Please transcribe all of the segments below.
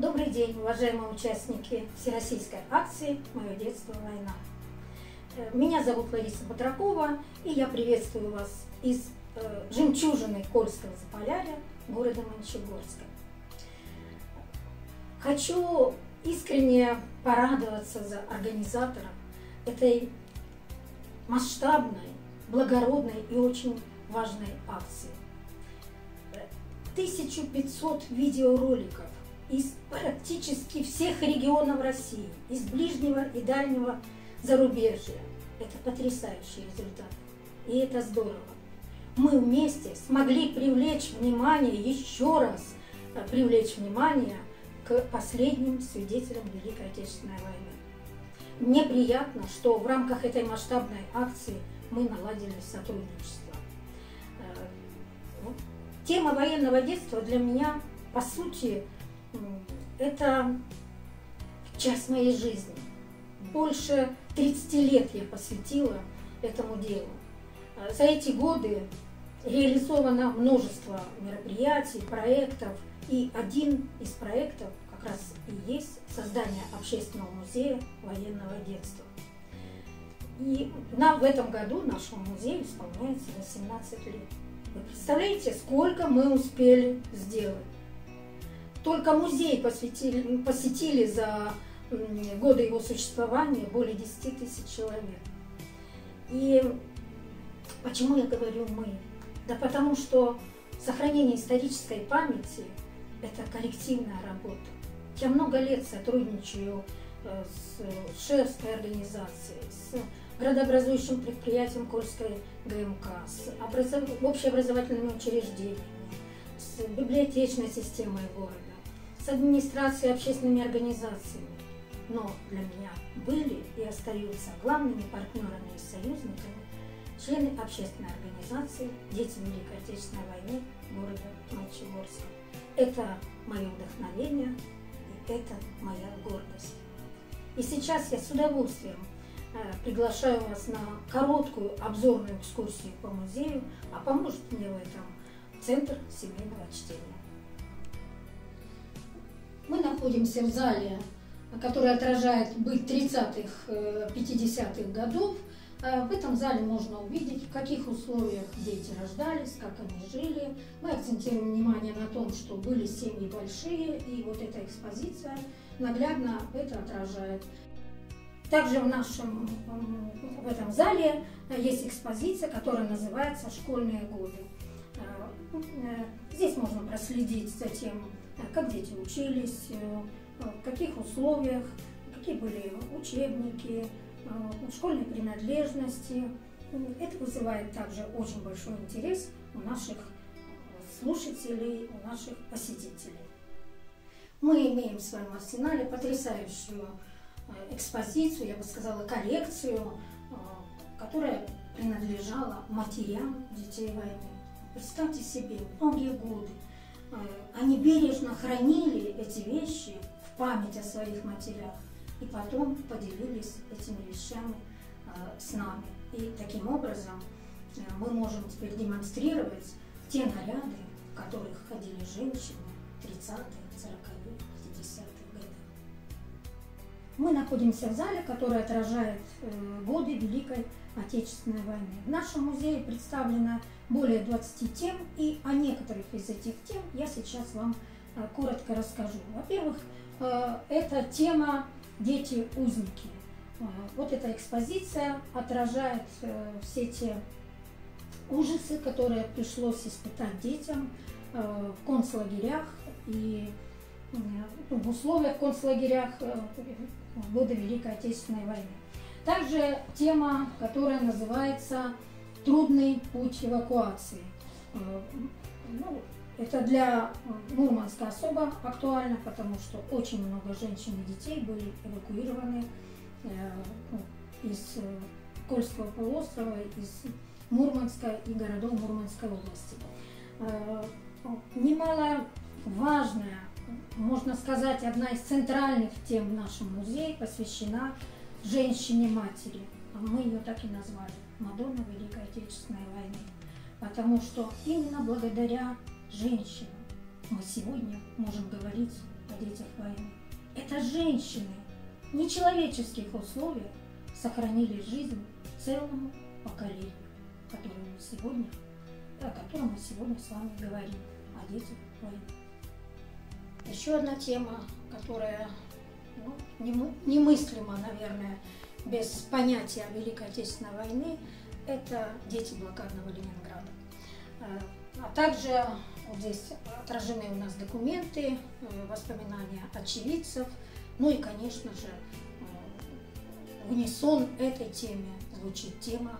Добрый день, уважаемые участники Всероссийской акции «Мое детство. Война». Э, меня зовут Лариса Батракова, и я приветствую вас из э, жемчужины Кольского Заполярья, города Мончегорска. Хочу искренне порадоваться за организатора этой масштабной, благородной и очень важной акции. 1500 видеороликов из практически всех регионов России, из ближнего и дальнего зарубежья. Это потрясающий результат. И это здорово. Мы вместе смогли привлечь внимание, еще раз э, привлечь внимание к последним свидетелям Великой Отечественной войны. Мне приятно, что в рамках этой масштабной акции мы наладили сотрудничество. Э, тема военного детства для меня, по сути, это часть моей жизни. Больше 30 лет я посвятила этому делу. А за эти годы реализовано множество мероприятий, проектов, и один из проектов как раз и есть создание общественного музея военного детства. И нам в этом году нашему музею исполняется 18 лет. Вы представляете, сколько мы успели сделать? Только музей посвятили, посетили за годы его существования более 10 тысяч человек. И почему я говорю «мы»? Да потому что сохранение исторической памяти – это коллективная работа. Я много лет сотрудничаю э, с шефской организацией, с градообразующим предприятием Кольской ГМК, с образов... общеобразовательными учреждениями, с библиотечной системой города с администрацией общественными организациями. Но для меня были и остаются главными партнерами и союзниками члены общественной организации «Дети Великой Отечественной войны» города Мончегорска. Это мое вдохновение и это моя гордость. И сейчас я с удовольствием э, приглашаю вас на короткую обзорную экскурсию по музею, а поможет мне в этом Центр семейного чтения. Находимся в зале, который отражает быт 30-х, 50-х э, годов. Э, в этом зале можно увидеть, в каких условиях дети рождались, как они жили. Мы акцентируем внимание на том, что были семьи большие, и вот эта экспозиция наглядно это отражает. Также в нашем в этом зале есть экспозиция, которая называется «Школьные годы». Э, здесь можно проследить за тем, как дети учились, э, в каких условиях, какие были учебники, э, школьные принадлежности. Это вызывает также очень большой интерес у наших слушателей, у наших посетителей. Мы имеем в своем арсенале потрясающую экспозицию, я бы сказала, коллекцию, которая принадлежала матерям детей войны. Представьте себе, многие годы они бережно хранили эти вещи в память о своих матерях и потом поделились этими вещами э, с нами. И таким образом э, мы можем теперь демонстрировать те наряды, в которых ходили женщины 30-х, 40-х, 50-х годах. Мы находимся в зале, который отражает годы Великой Отечественной войны. В нашем музее представлено более 20 тем, и о некоторых из этих тем я сейчас вам э, коротко расскажу. Во-первых, э, это тема «Дети-узники». Э, вот эта экспозиция отражает все те ужасы, которые пришлось испытать детям в концлагерях и в условиях концлагерях в годы Великой Отечественной войны. Также тема, которая называется «Трудный путь эвакуации». Э, ну, это для Мурманска особо актуально, потому что очень много женщин и детей были эвакуированы э, ну, из э, Кольского полуострова, из Мурманска и городов Мурманской области. Немало важная, можно сказать, одна из центральных тем в нашем музее посвящена женщине-матери. Мы ее так и назвали – Мадонна Великой Отечественной войны. Потому что именно благодаря женщинам мы сегодня можем говорить о детях войны. Это женщины в нечеловеческих условиях сохранили жизнь целому поколению, которое мы сегодня, о котором мы сегодня с вами говорим, о детях войны. Еще одна тема, которая ну, немыслима, наверное, без понятия Великой Отечественной войны, это дети блокадного Ленинграда. А, а также вот здесь отражены у нас документы, э, воспоминания очевидцев, ну и, конечно же, э, в унисон этой теме звучит тема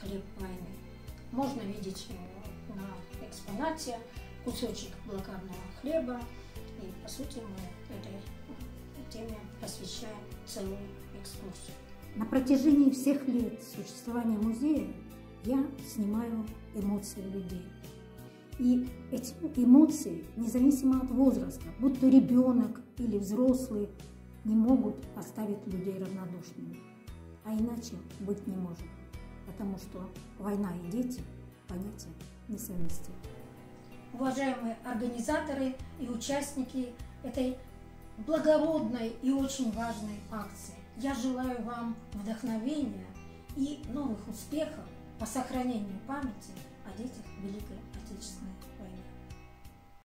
«Хлеб войны». Можно видеть э, на экспонате кусочек блокадного хлеба, и, по сути, мы этой теме посвящаем целую экскурсию. На протяжении всех лет существования музея я снимаю эмоции людей. И эти эмоции, независимо от возраста, будь то ребенок или взрослый, не могут оставить людей равнодушными. А иначе быть не может, потому что война и дети – понятия несовместимы. Уважаемые организаторы и участники этой благородной и очень важной акции, я желаю вам вдохновения и новых успехов по сохранению памяти о детях Великой Отечественной войны.